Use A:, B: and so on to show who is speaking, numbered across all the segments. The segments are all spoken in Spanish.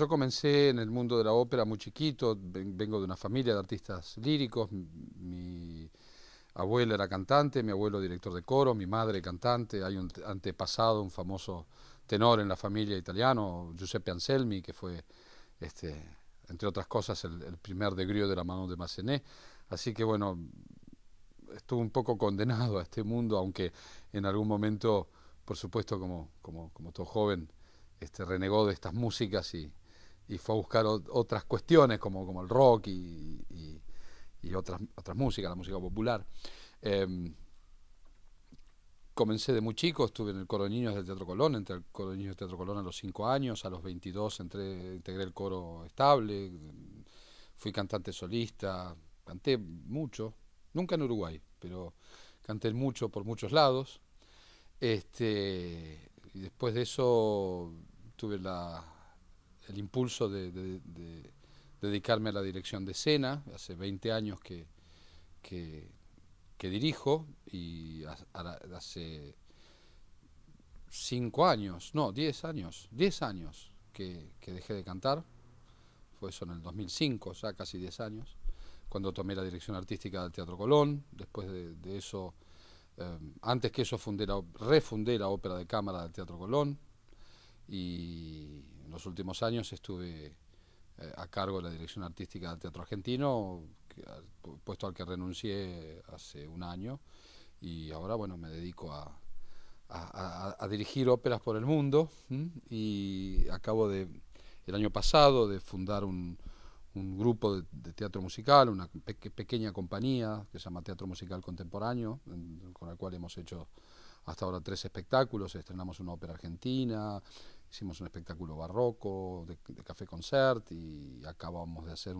A: Yo comencé en el mundo de la ópera muy chiquito, vengo de una familia de artistas líricos, mi abuela era cantante, mi abuelo director de coro, mi madre cantante, hay un antepasado, un famoso tenor en la familia italiano, Giuseppe Anselmi, que fue, este, entre otras cosas, el, primer de de la mano de Massenet. Así que bueno, estuve un poco condenado a este mundo, aunque en algún momento, por supuesto, como, como, como todo joven, este, renegó de estas músicas y, y fue a buscar otras cuestiones como, como el rock y, y, otras, otras músicas, la música popular. Em, comencé de muy chico, estuve en el coro de niños del Teatro Colón, entré al coro de niños del Teatro Colón a los 5 años, a los 22 entré, integré el coro estable, fui cantante solista, canté mucho, nunca en Uruguay, pero canté mucho por muchos lados. Este, y después de eso tuve la, el impulso de, dedicarme a la dirección de escena, hace 20 años que, que, dirijo y hace 5 años, no, 10 años, 10 años que, dejé de cantar, fue eso en el 2005, ya casi 10 años cuando tomé la dirección artística del Teatro Colón. Después de, eso, eh, antes que eso, fundé la, refundé la ópera de cámara del Teatro Colón. Y en los últimos años estuve eh, a cargo de la dirección artística del Teatro Argentino, puesto al que renuncié hace un año. Y ahora, bueno, me dedico a, dirigir óperas por el mundo. Y acabo de, el año pasado, de fundar un un grupo de, teatro musical, una pequeña compañía que se llama Teatro Musical Contemporáneo, con la cual hemos hecho hasta ahora tres espectáculos, estrenamos una ópera argentina, hicimos un espectáculo barroco de, café concert y acabamos de hacer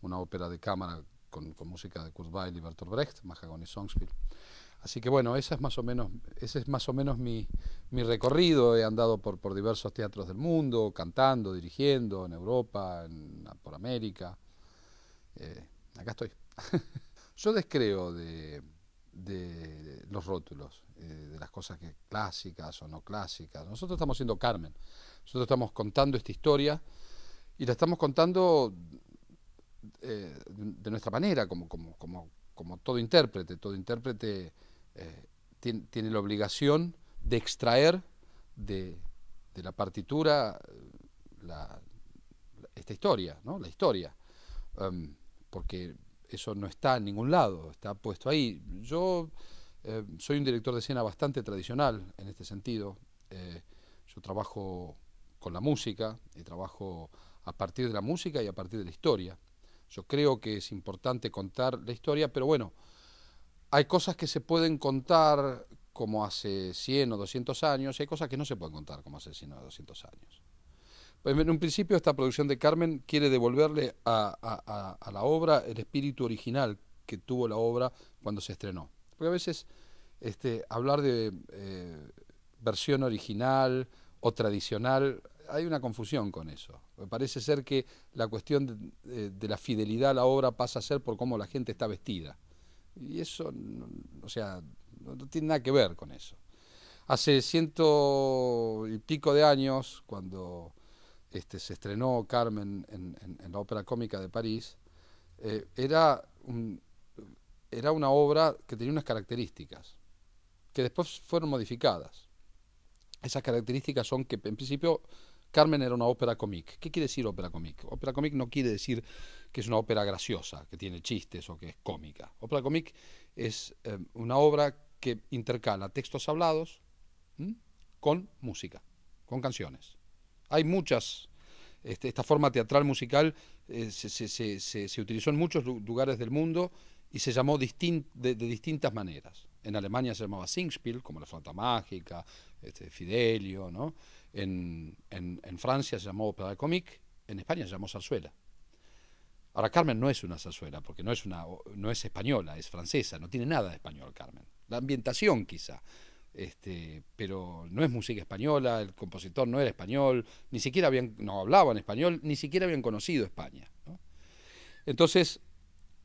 A: una ópera de cámara con, música de Kurt Weill y Bertolt Brecht, Mahagoni Songspiel. Así que bueno, esa es más o menos, ese es más o menos mi, mi recorrido. He andado por, por, diversos teatros del mundo, cantando, dirigiendo, en Europa, en, por América. Eh, acá estoy. Yo descreo de, de los rótulos, eh, de las cosas que clásicas o no clásicas. Nosotros estamos siendo Carmen. Nosotros estamos contando esta historia y la estamos contando eh, de nuestra manera, como, como, como, como todo intérprete. Todo intérprete eh, tiene, la obligación de extraer de, la partitura esta historia, ¿no? la historia, um, porque eso no está en ningún lado, está puesto ahí. Yo eh, soy un director de escena bastante tradicional en este sentido. yo trabajo con la música y trabajo a partir de la música y a partir de la historia. Yo creo que es importante contar la historia, pero bueno, hay cosas que se pueden contar como hace 100 o 200 años y hay cosas que no se pueden contar como hace 100 o 200 años. Pues, en un principio esta producción de Carmen quiere devolverle a, la obra el espíritu original que tuvo la obra cuando se estrenó. Porque a veces este, hablar de eh, versión original o tradicional, hay una confusión con eso. Parece ser que la cuestión de la fidelidad a la obra pasa a ser por cómo la gente está vestida. Y eso, o sea, no, tiene nada que ver con eso. Hace ciento y pico de años, cuando este, se estrenó Carmen en, la Ópera Cómica de París, eh, era, era una obra que tenía unas características, que después fueron modificadas. Esas características son que, en principio, Carmen era una ópera cómic. ¿Qué quiere decir ópera cómic? Ópera cómic no quiere decir que es una ópera graciosa, que tiene chistes o que es cómica. Ópera cómic es eh, una obra que intercala textos hablados con música, con canciones. Hay muchas, este, esta forma teatral musical eh, se, utilizó en muchos lugares del mundo y se llamó de, distintas maneras. En Alemania se llamaba Singspiel, como la flauta mágica, este, Fidelio, ¿no? En, en, Francia se llamó ópera cómic, en España se llamó zarzuela. Ahora Carmen no es una zarzuela, porque no es, una, no es española, es francesa, no tiene nada de español Carmen. La ambientación quizá, este, pero no es música española, el compositor no era español, ni siquiera habían, no hablaban español, ni siquiera habían conocido España. Entonces,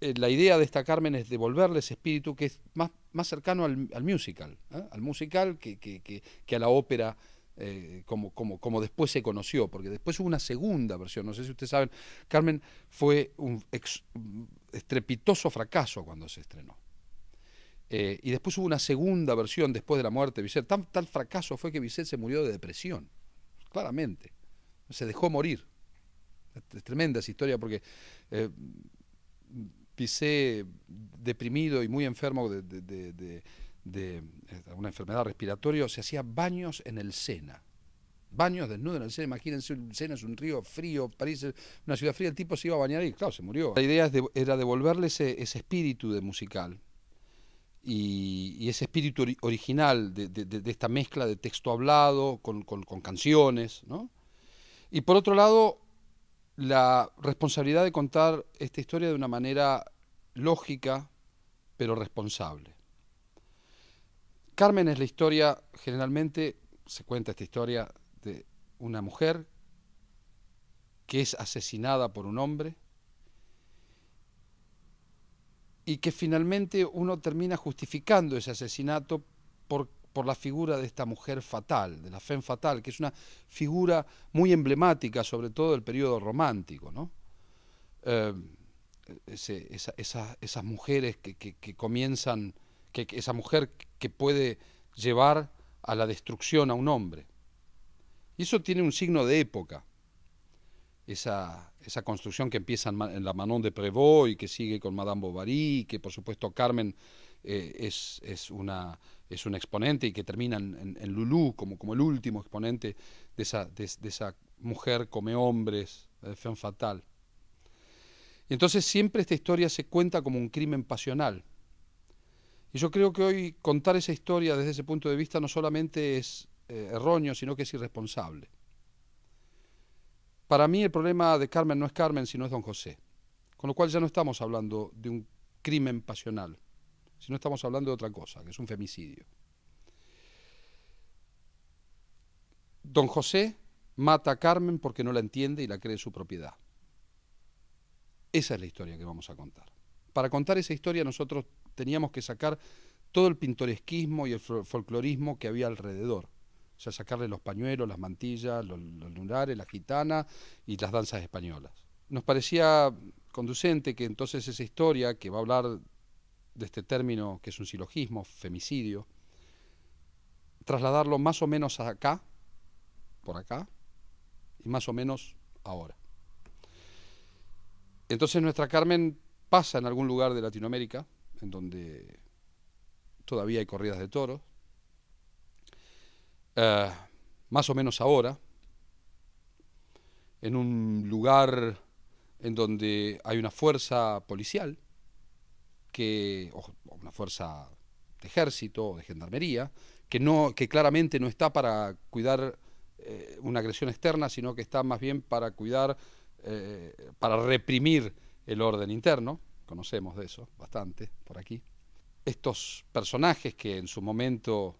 A: eh, la idea de esta Carmen es devolverle ese espíritu que es más, cercano al, musical, ¿eh? al musical que, que, a la ópera eh, como, después se conoció, porque después hubo una segunda versión, no sé si ustedes saben, Carmen fue un estrepitoso fracaso cuando se estrenó. Eh, y después hubo una segunda versión después de la muerte de Bizet. Tal fracaso fue que Bizet se murió de depresión, claramente. Se dejó morir. Es tremenda esa historia porque eh, Bizet, deprimido y muy enfermo de, de, una enfermedad respiratoria, se hacía baños en el Sena. Baños desnudos en el Sena, imagínense, el Sena es un río frío, París es una ciudad fría, el tipo se iba a bañar y claro, se murió. La idea era devolverle ese, ese espíritu de musical y, ese espíritu original de, esta mezcla de texto hablado con, canciones. ¿no? Y por otro lado, la responsabilidad de contar esta historia de una manera lógica, pero responsable. Carmen es la historia, generalmente se cuenta esta historia de una mujer que es asesinada por un hombre y que finalmente uno termina justificando ese asesinato por, por, la figura de esta mujer fatal, de la femme fatal, que es una figura muy emblemática, sobre todo del periodo romántico. ¿no? Eh, esas mujeres que, que, comienzan, que, esa mujer que puede llevar a la destrucción a un hombre. Y eso tiene un signo de época esa, esa construcción que empieza en, la Manon de Prévost y que sigue con Madame Bovary, y que por supuesto Carmen eh, es, es, una, es un exponente y que termina en, en Lulú como, como el último exponente de esa, de, esa mujer come hombres, de femme fatal. Y entonces siempre esta historia se cuenta como un crimen pasional. Y yo creo que hoy contar esa historia desde ese punto de vista no solamente es eh, erróneo, sino que es irresponsable. Para mí el problema de Carmen no es Carmen, sino es don José. Con lo cual ya no estamos hablando de un crimen pasional, sino estamos hablando de otra cosa, que es un femicidio. Don José mata a Carmen porque no la entiende y la cree su propiedad. Esa es la historia que vamos a contar. Para contar esa historia nosotros teníamos que sacar todo el pintoresquismo y el folclorismo que había alrededor o sea, sacarle los pañuelos, las mantillas, los, lunares, la gitana y las danzas españolas. Nos parecía conducente que entonces esa historia, que va a hablar de este término que es un silogismo, femicidio, trasladarlo más o menos acá, por acá, y más o menos ahora. Entonces nuestra Carmen pasa en algún lugar de Latinoamérica, en donde todavía hay corridas de toros, eh, más o menos ahora, en un lugar en donde hay una fuerza policial, que, o una fuerza de ejército o de gendarmería, que, no, que claramente no está para cuidar eh, una agresión externa, sino que está más bien para cuidar, eh, para reprimir el orden interno, conocemos de eso bastante por aquí. Estos personajes que en su momento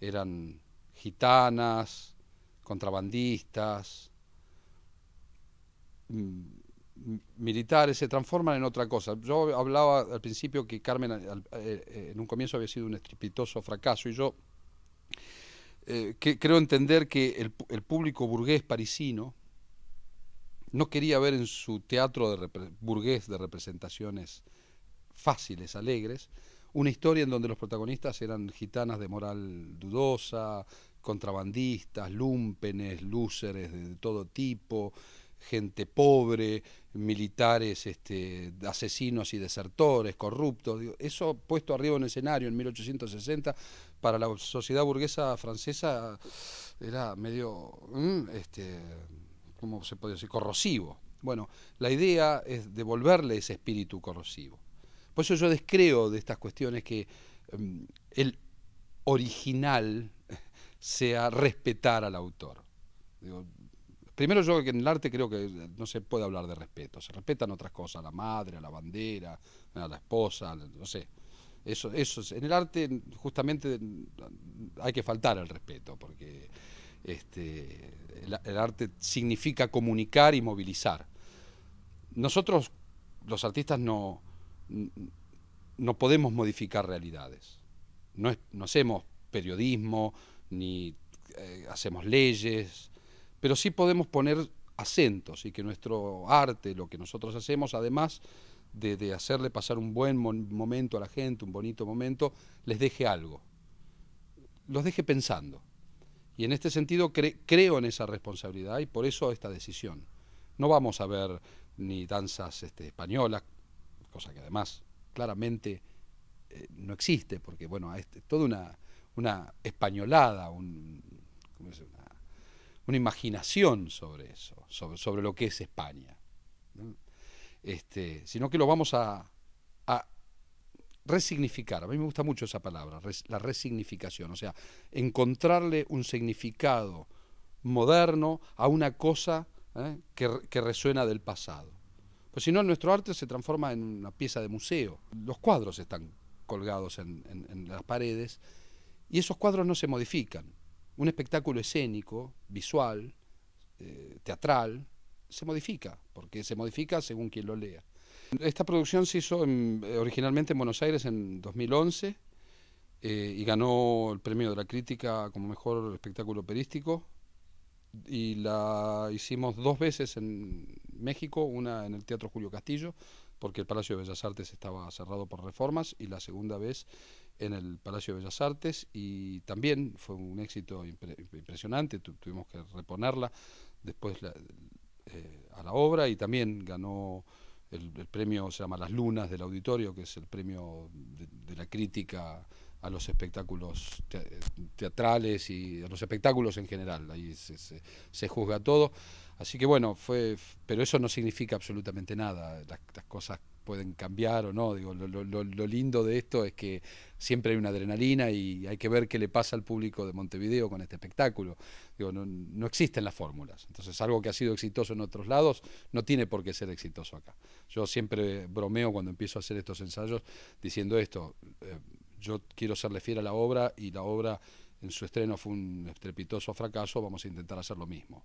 A: eran gitanas, contrabandistas, mm, militares, se transforman en otra cosa. Yo hablaba al principio que Carmen eh, en un comienzo había sido un estrepitoso fracaso y yo eh, creo entender que el, el, público burgués parisino no quería ver en su teatro de burgués de representaciones fáciles, alegres, una historia en donde los protagonistas eran gitanas de moral dudosa, contrabandistas, lúmpenes, lúceres de, todo tipo, gente pobre, militares, este, asesinos y desertores, corruptos. Eso puesto arriba en el escenario en 1860 para la sociedad burguesa francesa era medio, mm, este, ¿cómo se puede decir?, corrosivo. Bueno, la idea es devolverle ese espíritu corrosivo. Por eso yo descreo de estas cuestiones que em, el original sea respetar al autor. primero yo que en el arte creo que no se puede hablar de respeto, se respetan otras cosas, a la madre, a la bandera, a la esposa, no sé. Eso, eso, en el arte justamente hay que faltar el respeto, porque este, el arte significa comunicar y movilizar. Nosotros, los artistas, no, no podemos modificar realidades. No, hacemos periodismo, ni eh, hacemos leyes, pero sí podemos poner acentos y que nuestro arte, lo que nosotros hacemos, además de, hacerle pasar un buen momento a la gente, un bonito momento, les deje algo, los deje pensando. Y en este sentido creo en esa responsabilidad y por eso esta decisión. No vamos a ver ni danzas este, españolas, cosa que además claramente eh, no existe, porque bueno, es toda una, una españolada, un, una, imaginación sobre eso, sobre, lo que es España. Este, sino que lo vamos a, resignificar. A mí me gusta mucho esa palabra, la resignificación, o sea, encontrarle un significado moderno a una cosa ¿eh? que resuena del pasado. Pues si no, nuestro arte se transforma en una pieza de museo. Los cuadros están colgados en, las paredes y esos cuadros no se modifican. Un espectáculo escénico, visual, eh, teatral, se modifica, porque se modifica según quien lo lea. Esta producción se hizo eh, originalmente en Buenos Aires en 2011 eh, y ganó el premio de la crítica como mejor espectáculo operístico y la hicimos dos veces en México, una en el Teatro Julio Castillo, porque el Palacio de Bellas Artes estaba cerrado por reformas, y la segunda vez en el Palacio de Bellas Artes, y también fue un éxito impresionante, tuvimos que reponerla después eh, a la obra, y también ganó el, premio, se llama Las Lunas del Auditorio, que es el premio de la crítica a los espectáculos teatrales y a los espectáculos en general. Ahí se, juzga todo. Así que bueno, fue, pero eso no significa absolutamente nada. Las, cosas pueden cambiar o no. Digo, lo, lindo de esto es que siempre hay una adrenalina y hay que ver qué le pasa al público de Montevideo con este espectáculo. Digo, no, no existen las fórmulas. Entonces, algo que ha sido exitoso en otros lados no tiene por qué ser exitoso acá. Yo siempre bromeo cuando empiezo a hacer estos ensayos diciendo esto. Eh, yo quiero serle fiel a la obra y la obra en su estreno fue un estrepitoso fracaso, vamos a intentar hacer lo mismo.